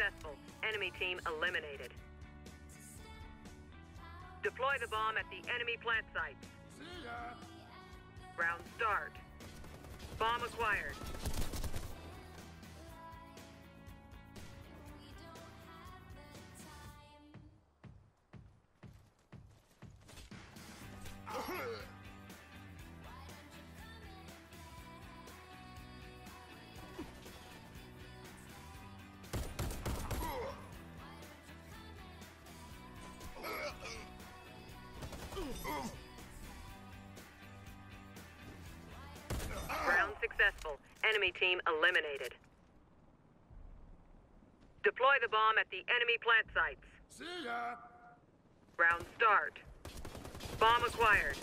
successful. Enemy team eliminated. Deploy the bomb at the enemy plant sites. See ya. Round start. Bomb acquired. Round successful. Enemy team eliminated. Deploy the bomb at the enemy plant sites. See ya. Round start. Bomb acquired.